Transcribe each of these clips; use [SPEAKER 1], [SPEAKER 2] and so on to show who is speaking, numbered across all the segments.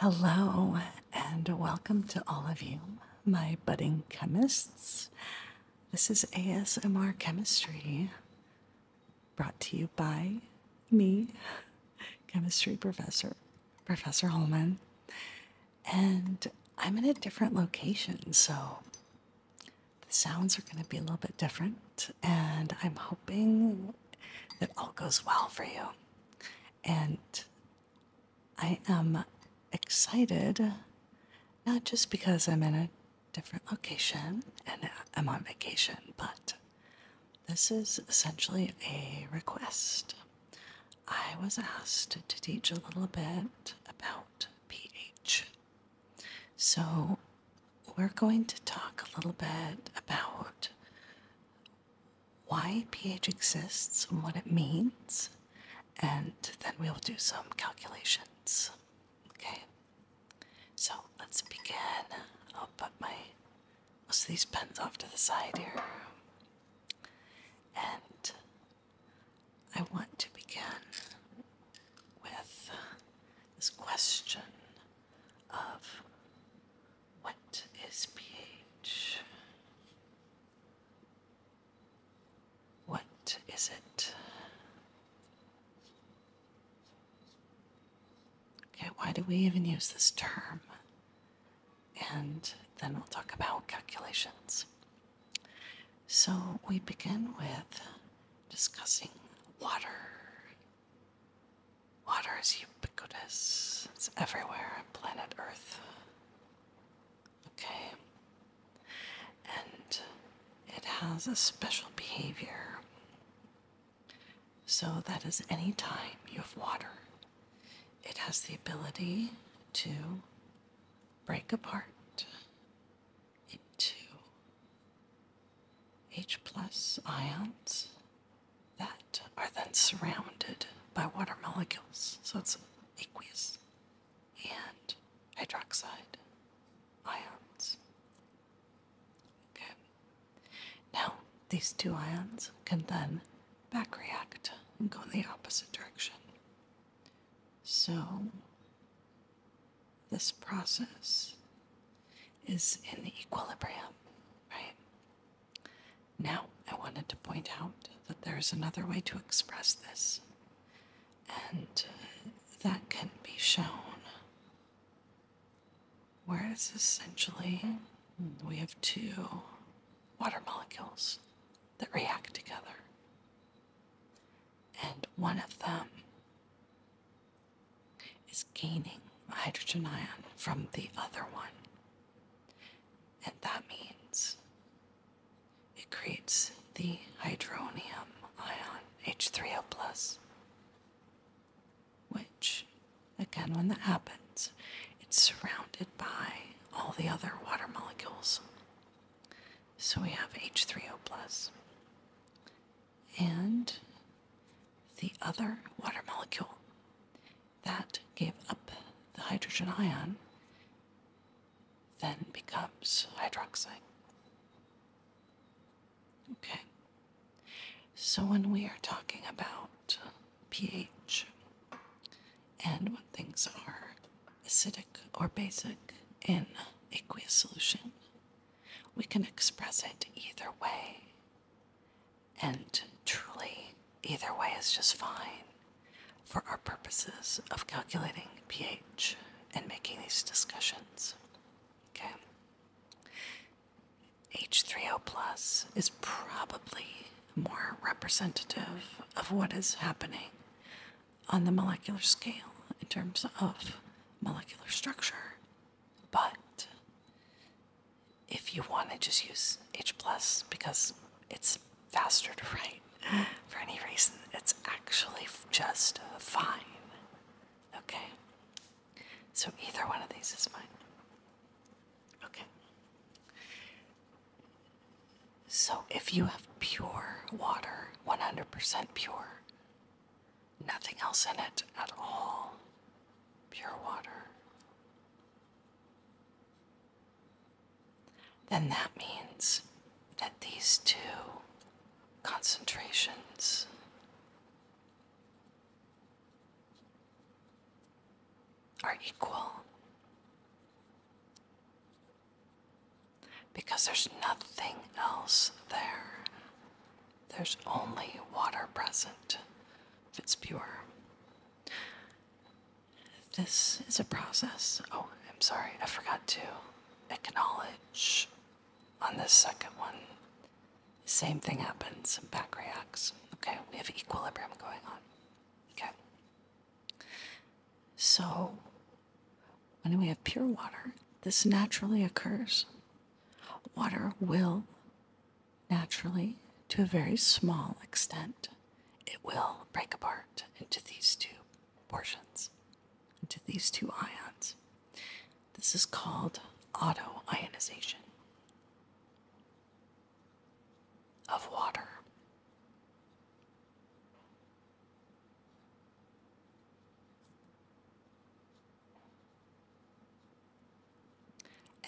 [SPEAKER 1] Hello, and welcome to all of you, my budding chemists. This is ASMR Chemistry, brought to you by me, chemistry professor, Professor Holman. And I'm in a different location, so the sounds are going to be a little bit different. And I'm hoping that all goes well for you. And I am excited, not just because I'm in a different location and I'm on vacation, but this is essentially a request. I was asked to teach a little bit about pH. So, we're going to talk a little bit about why pH exists and what it means, and then we'll do some calculations. Let's begin. I'll put my most of these pens off to the side here. And I want to begin with this question of what is pH? What is it? Okay, why do we even use this term? And then we'll talk about calculations. So we begin with discussing water. Water is ubiquitous, it's everywhere on planet Earth. Okay. And it has a special behavior. So that is any time you have water, it has the ability to break apart into H plus ions that are then surrounded by water molecules. So it's aqueous and hydroxide ions. Okay. Now, these two ions can then back react and go in the opposite direction. So, this process is in equilibrium? Now, I wanted to point out that there's another way to express this, and uh, that can be shown. Whereas essentially, we have two water molecules that react together, and one of them is gaining a hydrogen ion from the other one. And that means it creates the hydronium ion, H3O, plus, which, when that happens, it's surrounded by all the other water molecules. So we have H3O, plus, and the other water molecule that gave up the hydrogen ion then becomes hydroxide. Okay. So when we are talking about pH and when things are acidic or basic in aqueous solution, we can express it either way. And truly, either way is just fine for our purposes of calculating pH and making these discussions. Okay. H3O plus is probably more representative of what is happening on the molecular scale in terms of molecular structure. But if you want to just use H plus because it's faster to write for any reason, it's actually just fine. Okay? So either one of these is fine. Okay. So if you have pure water, 100% pure, nothing else in it at all. Pure water. Then that means that these two concentrations are equal because there's nothing else there. There's only water it's pure. This is a process. Oh, I'm sorry, I forgot to acknowledge on this second one. Same thing happens, back reacts. Okay, we have equilibrium going on. Okay. So, when we have pure water, this naturally occurs. Water will naturally, to a very small extent, it will break apart into these two portions, into these two ions. This is called autoionization of water.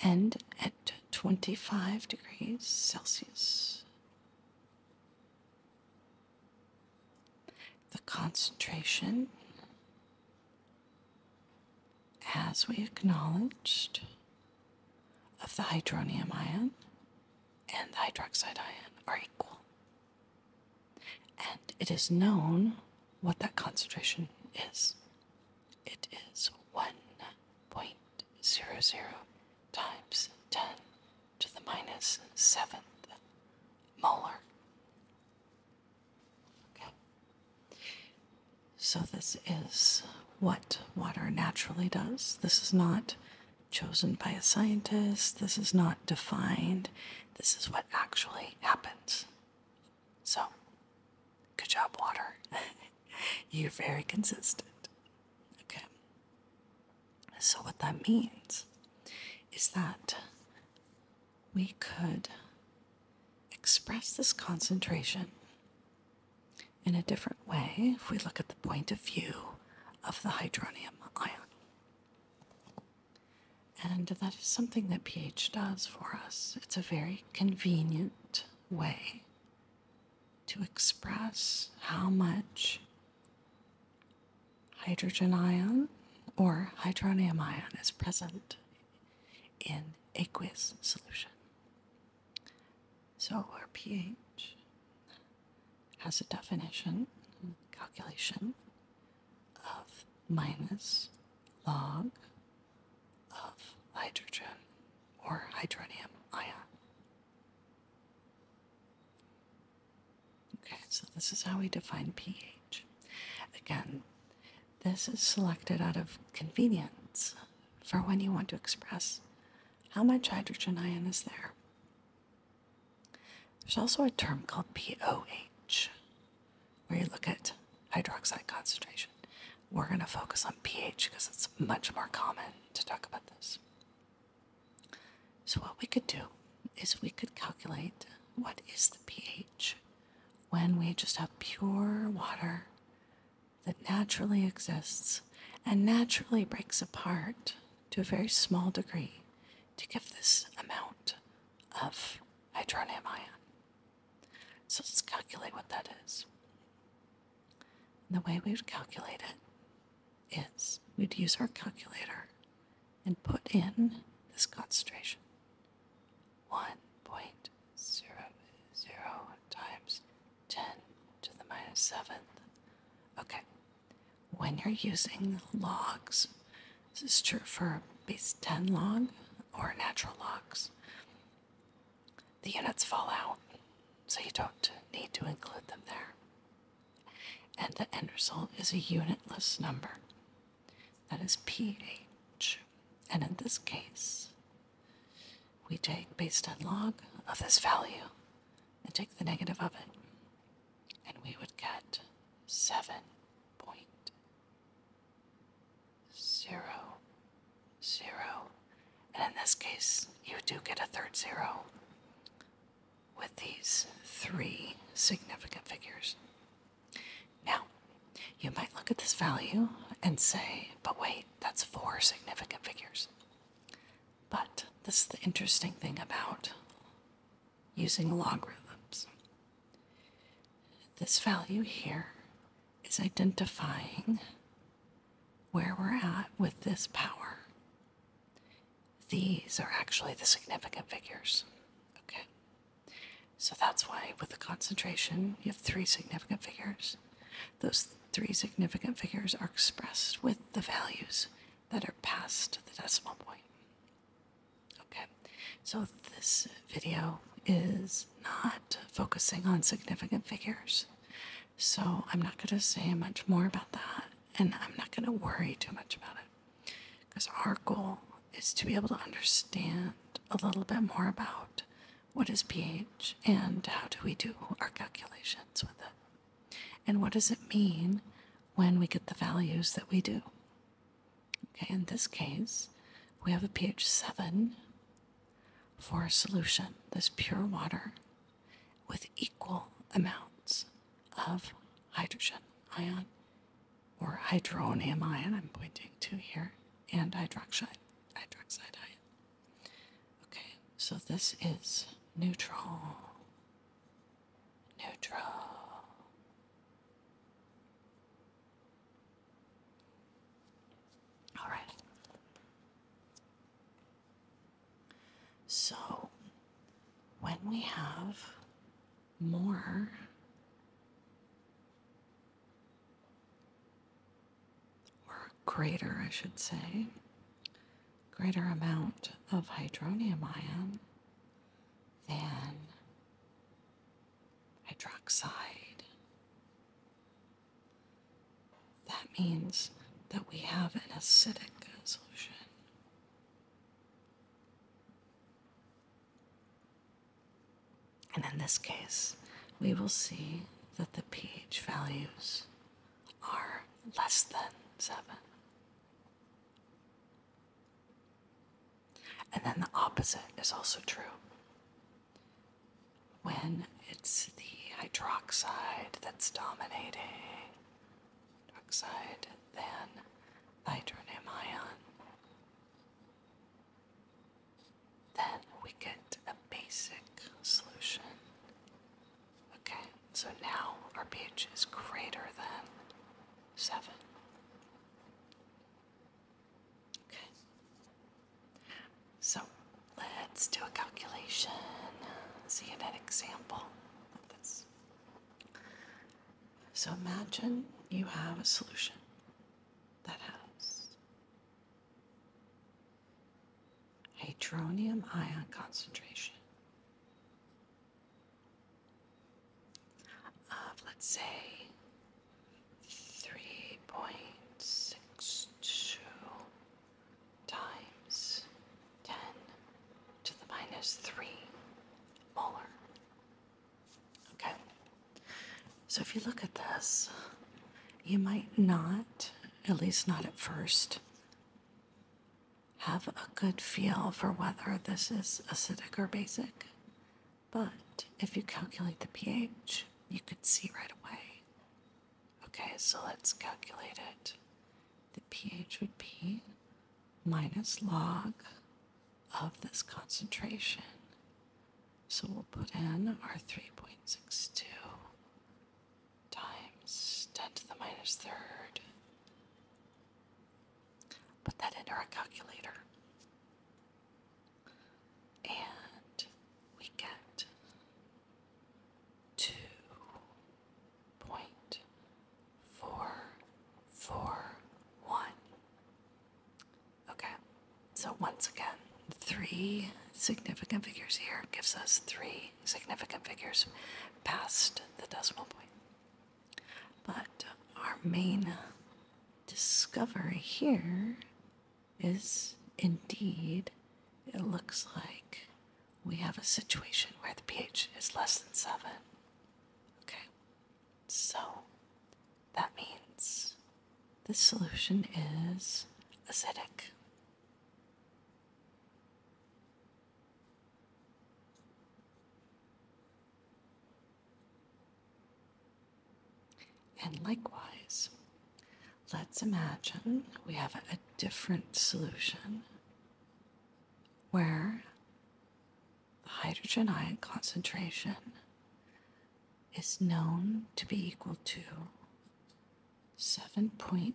[SPEAKER 1] And at 25 degrees Celsius, the concentration, as we acknowledged, of the hydronium ion and the hydroxide ion are equal. And it is known what that concentration is. It is 1.00 times 10 to the minus 7th molar. Okay. So this is what water naturally does. This is not chosen by a scientist. This is not defined. This is what actually happens. So, good job, water. You're very consistent. Okay. So, what that means is that we could express this concentration in a different way if we look at the point of view of the hydronium ion. And that is something that pH does for us. It's a very convenient way to express how much hydrogen ion or hydronium ion is present in aqueous solution. So our pH has a definition, calculation of minus log of hydrogen or hydronium ion. Okay, so this is how we define pH. Again, this is selected out of convenience for when you want to express how much hydrogen ion is there. There's also a term called pOH, where you look at hydroxide concentration. We're going to focus on pH because it's much more common to talk about this. So, what we could do is we could calculate what is the pH when we just have pure water that naturally exists and naturally breaks apart to a very small degree to give this amount of hydronium ion. So let's calculate what that is. And the way we would calculate it is we'd use our calculator and put in this concentration 1.00 times 10 to the minus 7th. Okay, when you're using logs, this is true for base 10 log or natural logs, the units fall out, so you don't need to include them there. And the end result is a unitless number. That is pH. And in this case, we take base 10 log of this value and take the negative of it, and we would get 7 zero, zero. And in this case, you do get a third zero with these three significant figures. Now, you might look at this value and say, but wait, that's four significant figures. But this is the interesting thing about using logarithms. This value here is identifying where we're at with this power. These are actually the significant figures. So that's why with the concentration, you have three significant figures. Those three significant figures are expressed with the values that are past the decimal point. Okay, so this video is not focusing on significant figures. So I'm not going to say much more about that, and I'm not going to worry too much about it. Because our goal is to be able to understand a little bit more about what is pH and how do we do our calculations with it. And what does it mean when we get the values that we do? Okay, in this case, we have a pH 7 for a solution, this pure water, with equal amounts of hydrogen ion or hydronium ion, I'm pointing to here, and hydroxide, hydroxide ion. Okay, so this is neutral. Neutral. All right. So, when we have more or greater, I should say, greater amount of hydronium ion than hydroxide. That means that we have an acidic solution. And in this case, we will see that the pH values are less than 7. And then the opposite is also true. When it's the hydroxide that's dominating, hydroxide, then hydronium ion, then we get a basic solution. Okay, so now our pH is greater than 7. Okay. So let's do a calculation. See an example of this. So imagine you have a solution that has hydronium ion concentration of, let's say, 3.62 times 10 to the minus 3 molar. Okay. So if you look at this, you might not, at least not at first, have a good feel for whether this is acidic or basic. But if you calculate the pH, you could see right away. Okay, so let's calculate it. The pH would be minus log of this concentration. So we'll put in our 3.62 times 10 to the minus third. Put that into our calculator. And we get 2.441. Okay, so once again, three significant figures here gives us three significant figures past the decimal point. Main discovery here is indeed, it looks like we have a situation where the pH is less than 7. Okay, so that means this solution is acidic. And likewise, let's imagine we have a different solution where the hydrogen ion concentration is known to be equal to 7.2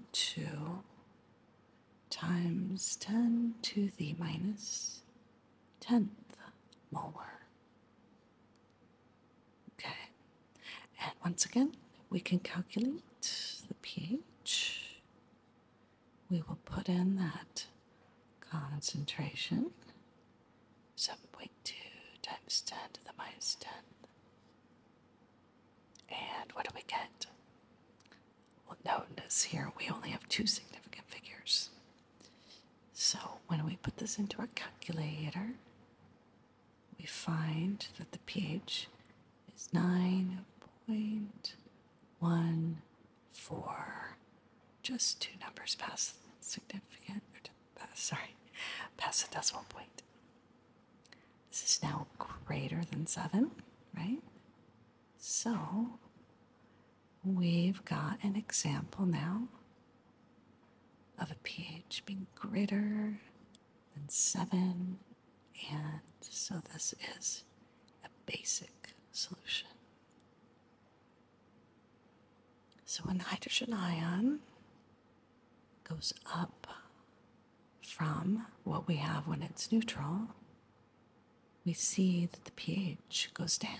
[SPEAKER 1] times 10 to the minus 10th molar. Okay, and once again, we can calculate the pH. We will put in that concentration 7.2 times 10 to the minus 10. And what do we get? Well, notice here we only have two significant figures. So when we put this into our calculator, we find that the pH is 9.14, just two numbers past significant, or past, sorry, past the decimal point. This is now greater than 7, right? So we've got an example now of a pH being greater than 7, and so this is a basic solution. So when hydrogen ion goes up from what we have when it's neutral, we see that the pH goes down.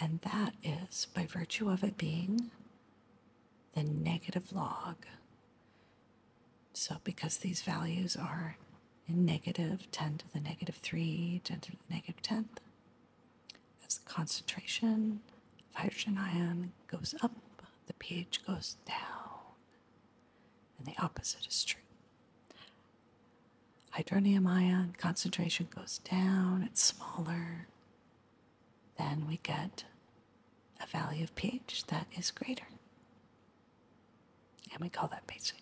[SPEAKER 1] And that is by virtue of it being the negative log. So, because these values are in negative 10 to the negative 3, 10 to the negative 10th, as the concentration of hydrogen ion goes up, the pH goes down. And the opposite is true. Hydronium ion concentration goes down, it's smaller. Then we get a value of pH that is greater. And we call that basic.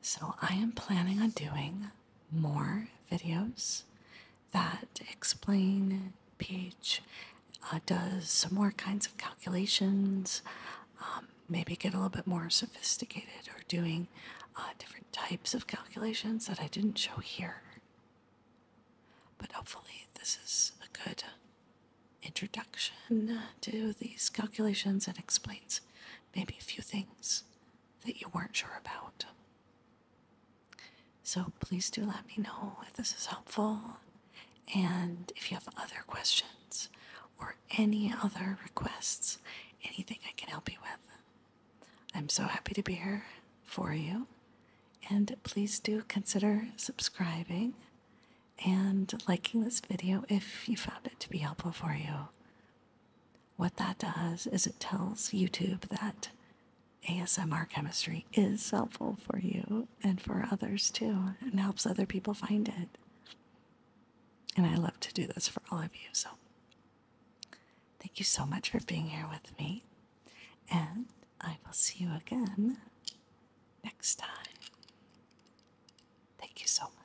[SPEAKER 1] So I am planning on doing more videos that explain pH, uh, does some more kinds of calculations, um, maybe get a little bit more sophisticated or doing uh, different types of calculations that I didn't show here. But hopefully, this is a good introduction to these calculations and explains maybe a few things that you weren't sure about. So please do let me know if this is helpful and if you have other questions or any other requests, anything I can help you with. I'm so happy to be here for you. And please do consider subscribing and liking this video if you found it to be helpful for you. What that does is it tells YouTube that ASMR chemistry is helpful for you and for others too, and helps other people find it. And I love to do this for all of you. So Thank you so much for being here with me, and I will see you again next time. Thank you so much.